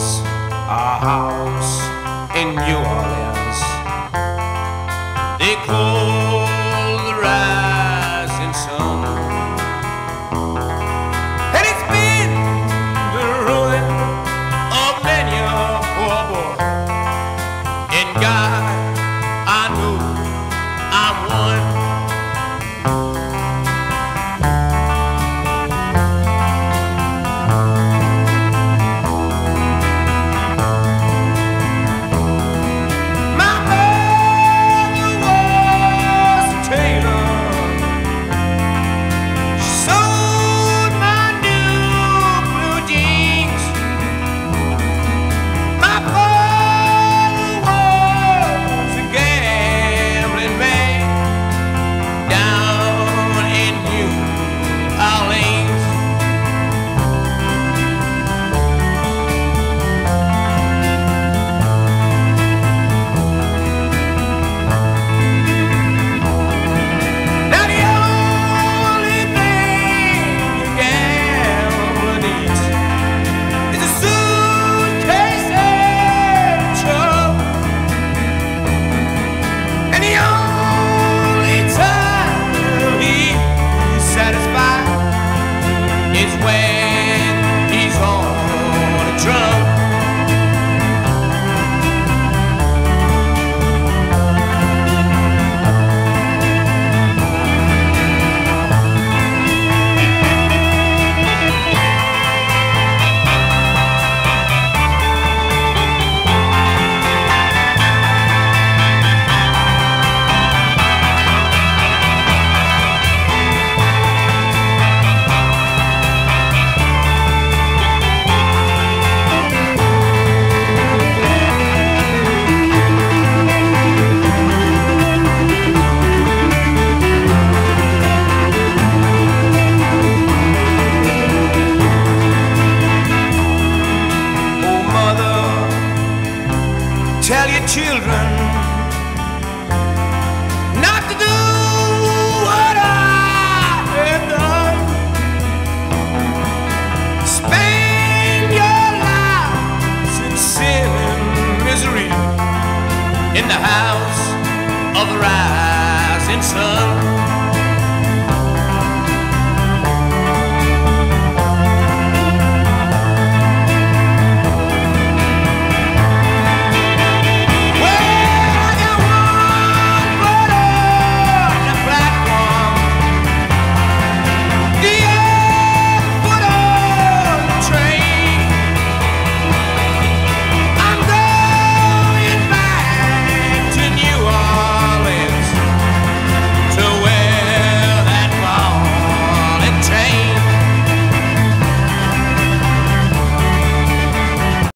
owns a house in New Orleans. They call tell your children not to do what I have done. Spend your lives in sin and misery in the house of the rising sun.